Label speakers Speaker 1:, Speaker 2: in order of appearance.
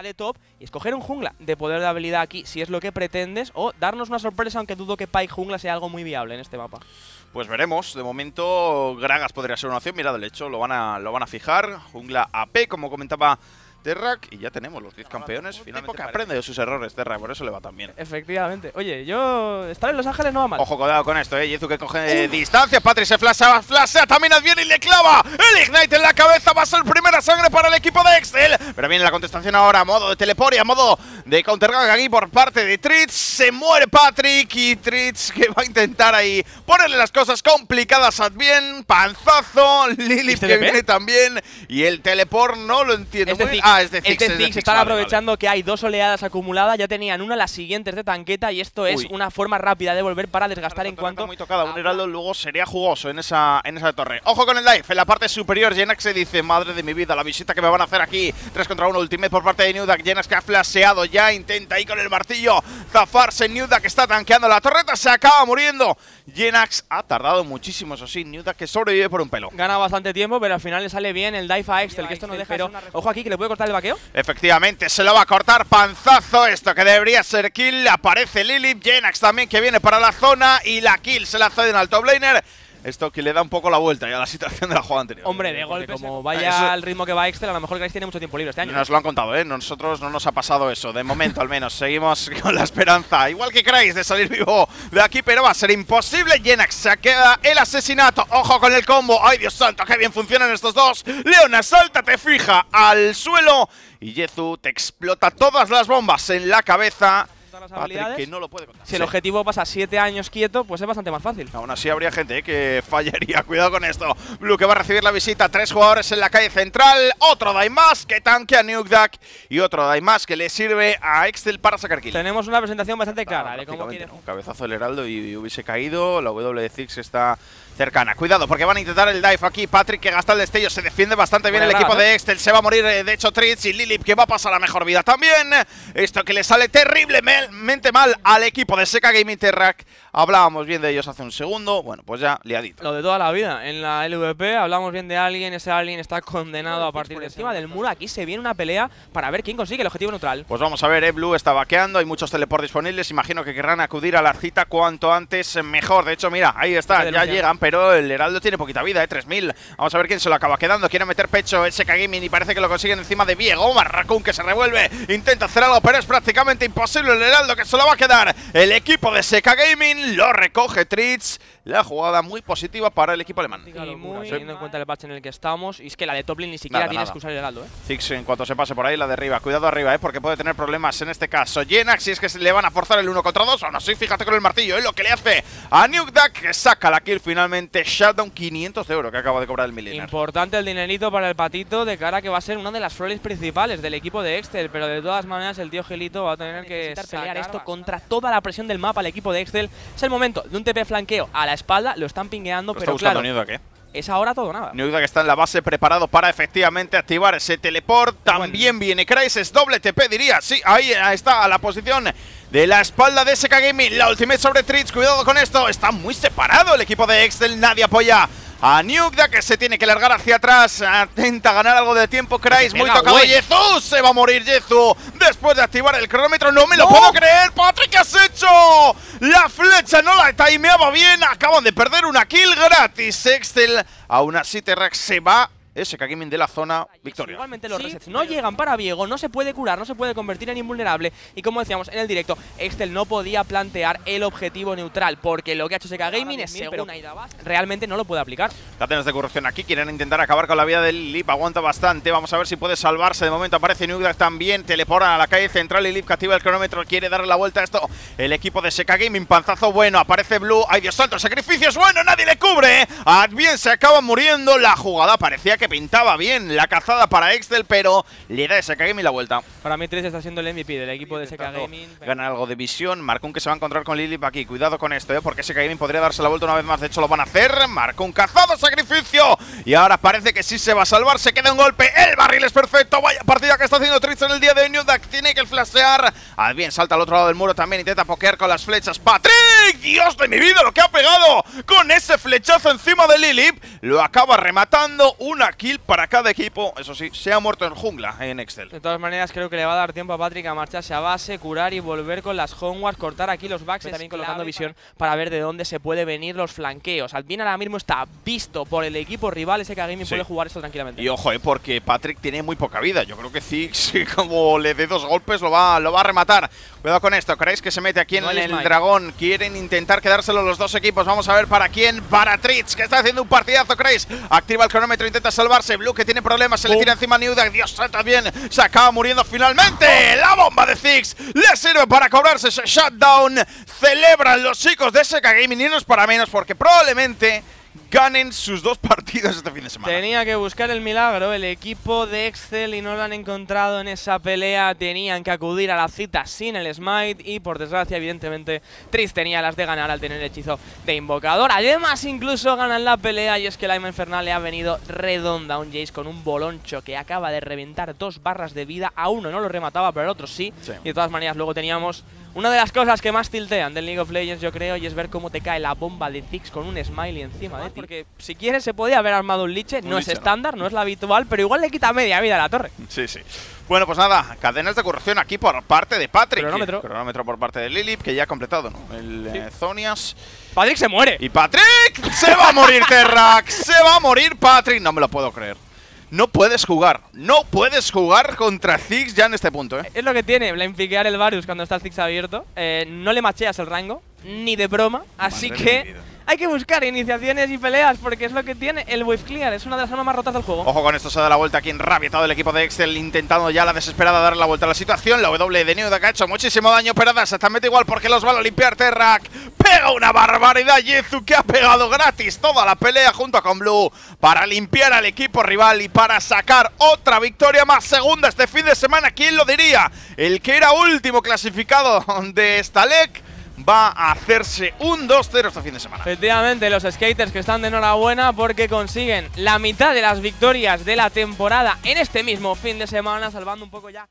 Speaker 1: a de top y escoger un jungla de poder de habilidad aquí, si es lo que pretendes, o darnos una sorpresa, aunque dudo que Pike jungla sea algo muy viable en este mapa.
Speaker 2: Pues veremos. De momento, Gragas podría ser una opción. Mira, de hecho, lo van a, lo van a fijar. Jungla AP, como comentaba Terrak y ya tenemos los 10 campeones. Finalmente que aprende de sus errores, Terrak, por eso le va tan bien.
Speaker 1: Efectivamente. Oye, yo estar en Los Ángeles no va mal.
Speaker 2: Ojo, cuidado con esto, eh. Yezu que coge distancia. Patrick se flasha, flasha, también adviene y le clava. El Ignite en la cabeza va a ser primera sangre para el equipo de Excel. Pero viene la contestación ahora a modo de teleporia, a modo de counter aquí por parte de Tritz. Se muere Patrick y Tritz que va a intentar ahí ponerle las cosas complicadas a Advien. Panzazo, Lilith que viene también. Y el teleport no lo entiendo.
Speaker 1: muy Ah, es de. Es Están aprovechando que hay dos oleadas acumuladas. Ya tenían una, las siguientes de tanqueta. Y esto es una forma rápida de volver para desgastar en cuanto.
Speaker 2: Muy tocada. Un heraldo luego sería jugoso en esa, en esa torre. Ojo con el dive. En la parte superior, Jenax se dice: Madre de mi vida, la visita que me van a hacer aquí. 3 contra 1 ultimate por parte de Newdak. Jenax que ha flasheado ya. Intenta ahí con el martillo zafarse. Newdak está tanqueando la torreta. Se acaba muriendo. Jenax ha tardado muchísimo, eso sí. Newdak que sobrevive por un pelo.
Speaker 1: Gana bastante tiempo, pero al final le sale bien el dive a Excel, que esto no deja. Pero ojo aquí que le puede el vaqueo.
Speaker 2: Efectivamente, se lo va a cortar panzazo. Esto que debería ser kill. Aparece Lilith. Jenax también que viene para la zona. Y la kill se la ceden al top laner. Esto que le da un poco la vuelta ya a la situación de la jugada anterior.
Speaker 1: Hombre, de golpe, como vaya al ritmo que va Excel, a lo mejor Grace tiene mucho tiempo libre este año.
Speaker 2: Nos lo han contado, ¿eh? Nosotros no nos ha pasado eso, de momento al menos. Seguimos con la esperanza, igual que Grace, de salir vivo de aquí, pero va a ser imposible. Jenax se queda el asesinato. Ojo con el combo. ¡Ay, Dios santo! ¡Qué bien funcionan estos dos! Leona, salta, te fija al suelo. Y Yezu te explota todas las bombas en la cabeza que no lo puede
Speaker 1: Si el objetivo pasa 7 años quieto, pues es bastante más fácil.
Speaker 2: Aún así habría gente eh, que fallaría. Cuidado con esto. Blue que va a recibir la visita. Tres jugadores en la calle central. Otro Daimas que tanquea a Nukeduck. Y otro Daimas que le sirve a Excel para sacar kill.
Speaker 1: Tenemos una presentación bastante clara de
Speaker 2: cómo quiere. Cabezazo del Heraldo y hubiese caído. La W de está cercana. Cuidado, porque van a intentar el dive aquí. Patrick que gasta el destello, se defiende bastante bien el equipo de Excel. Se va a morir, eh, de hecho, Tritz y Lilip que va a pasar la mejor vida también. Esto que le sale terriblemente mal al equipo de Seca Gaming Terrac. Hablábamos bien de ellos hace un segundo. Bueno, pues ya liadito.
Speaker 1: Lo de toda la vida. En la LVP hablamos bien de alguien. Ese alguien está condenado a partir de encima del muro. Aquí se viene una pelea para ver quién consigue el objetivo neutral.
Speaker 2: Pues vamos a ver, eh, Blue está vaqueando. Hay muchos teleport disponibles. Imagino que querrán acudir a la cita cuanto antes mejor. De hecho, mira, ahí está. Ya llegan, pero el Heraldo tiene poquita vida, ¿eh? 3000. Vamos a ver quién se lo acaba quedando. Quiere meter pecho ese Gaming y parece que lo consiguen encima de Viego. Raccoon que se revuelve. Intenta hacer algo, pero es prácticamente imposible. El Heraldo que se lo va a quedar. El equipo de Seca Gaming lo recoge Tritz. La jugada muy positiva para el equipo alemán.
Speaker 1: Y muy teniendo en cuenta el patch en el que estamos. Y es que la de Toplin ni siquiera tienes que usar el Heraldo, ¿eh?
Speaker 2: Six en cuanto se pase por ahí, la de arriba. Cuidado arriba, ¿eh? Porque puede tener problemas en este caso. Jenax, si es que se le van a forzar el 1 contra 2. Aún así, fíjate con el martillo, ¿eh? Lo que le hace a Nuke que saca la kill finalmente. Shutdown 500 de oro que acaba de cobrar el Millennial.
Speaker 1: Importante el dinerito para el patito de cara que va a ser una de las flores principales del equipo de Excel, pero de todas maneras el tío Gelito va a tener que pelear esto contra toda la presión del mapa al equipo de Excel. Es el momento de un TP flanqueo a la espalda, lo están pingueando, pero claro, es ahora todo nada.
Speaker 2: que está en la base preparado para efectivamente activar ese teleport. También viene Crisis, doble TP diría. Sí, ahí está a la posición de la espalda de SK Gaming. La ultimate sobre Tritz, cuidado con esto. Está muy separado el equipo de Excel, nadie apoya a Nukda que se tiene que largar hacia atrás. Intenta ganar algo de tiempo. Kreis muy tocado. Yezu se va a morir Yezu después de activar el cronómetro. No me lo puedo creer. Patrick, ¿qué has hecho? La flecha no la timeaba bien. Acaban de perder una kill gratis. Excel. Aún así, Terrax se va ese Gaming de la zona, victoria.
Speaker 1: Igualmente los resets no llegan para Viego, no se puede curar, no se puede convertir en invulnerable. Y como decíamos en el directo, Excel no podía plantear el objetivo neutral, porque lo que ha hecho SK Gaming es según realmente no lo puede aplicar.
Speaker 2: Cadenas de corrupción aquí, quieren intentar acabar con la vida del Lip, aguanta bastante. Vamos a ver si puede salvarse. De momento aparece Nugdak también, teleporta a la calle central y Lip cativa el cronómetro, quiere darle la vuelta a esto. El equipo de SK Gaming, panzazo bueno, aparece Blue. ¡Ay Dios santo, sacrificio es bueno! ¡Nadie le cubre! Advien se acaba muriendo, la jugada parecía que pintaba bien la cazada para Excel, pero le da SK Gaming la vuelta.
Speaker 1: Para mí 3 está siendo el MVP del equipo de SK Gaming.
Speaker 2: Gana algo de visión. Marcón que se va a encontrar con Lilip aquí. Cuidado con esto, ¿eh? porque SK Gaming podría darse la vuelta una vez más. De hecho, lo van a hacer. un cazado, sacrificio. Y ahora parece que sí se va a salvar. Se queda un golpe. El barril es perfecto. Vaya partida que está haciendo Tritz en el día de New Tiene que flashear. Ah, bien, salta al otro lado del muro también. Intenta pokear con las flechas. ¡Patrick! ¡Dios de mi vida! Lo que ha pegado con ese flechazo encima de Lilip. Lo acaba rematando. Una una kill para cada equipo. Eso sí, se ha muerto en jungla en Excel.
Speaker 1: De todas maneras, creo que le va a dar tiempo a Patrick a marcharse a base, curar y volver con las homewards, cortar aquí los backs, también colocando visión para ver de dónde se puede venir los flanqueos. Alpine ahora mismo está visto por el equipo rival, ese Kagami puede jugar esto tranquilamente.
Speaker 2: Y ojo, eh, porque Patrick tiene muy poca vida. Yo creo que Ziggs, como le dé dos golpes, lo va, lo va a rematar. Cuidado con esto, ¿creéis que se mete aquí en el dragón? Quieren intentar quedárselo los dos equipos. Vamos a ver para quién. Para Tritz, que está haciendo un partidazo, ¿creéis? Activa el cronómetro, intenta salvarse. Blue que tiene problemas, se le tira encima a Niuda. Dios, también se acaba muriendo finalmente. La bomba de Ziggs le sirve para cobrarse ese shutdown. Celebran los chicos de SK Gaming y no es para menos porque probablemente ganen sus dos partidos este fin de semana.
Speaker 1: Tenía que buscar el milagro el equipo de Excel y no lo han encontrado en esa pelea. Tenían que acudir a la cita sin el Smite y por desgracia, evidentemente, Tris tenía las de ganar al tener el hechizo de invocador. Además, incluso ganan la pelea y es que la Infernal le ha venido redonda a un Jace con un boloncho que acaba de reventar dos barras de vida. A uno no lo remataba, pero al otro sí. Y de todas maneras, luego teníamos una de las cosas que más tiltean del League of Legends, yo creo, y es ver cómo te cae la bomba de Ziggs con un smiley encima de ti. Porque si quieres se podía haber armado un liche, no es estándar, no es la habitual, pero igual le quita media vida a la torre.
Speaker 2: Sí, sí. Bueno, pues nada, cadenas de corrección aquí por parte de Patrick. Cronómetro. Cronómetro por parte de Lilip, que ya ha completado, ¿no? El eh, Zonias.
Speaker 1: Patrick se muere.
Speaker 2: Y Patrick se va a morir, Terrac. se va a morir, Patrick. No me lo puedo creer. No puedes jugar. No puedes jugar contra Ziggs ya en este punto, ¿eh?
Speaker 1: Es lo que tiene blinkear el Varus cuando está el Ziggs abierto. Eh, no le macheas el rango, ni de broma. Así que hay que buscar iniciaciones y peleas porque es lo que tiene el Wave Clear. Es una de las armas más rotas del juego.
Speaker 2: Ojo con esto, se da la vuelta aquí en rabia todo el equipo de Excel intentando ya la desesperada dar la vuelta a la situación. La W de Neuda que ha hecho muchísimo daño, pero da exactamente igual porque los va a limpiar Terrak. Pega una barbaridad Yezu que ha pegado gratis toda la pelea junto con Blue para limpiar al equipo rival y para sacar otra victoria más segunda este fin de semana. ¿Quién lo diría? El que era último clasificado de Stalek va a hacerse un 2-0 este fin de semana.
Speaker 1: Efectivamente, los skaters que están de enhorabuena porque consiguen la mitad de las victorias de la temporada en este mismo fin de semana, salvando un poco ya.